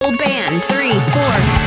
Old band. Three, four.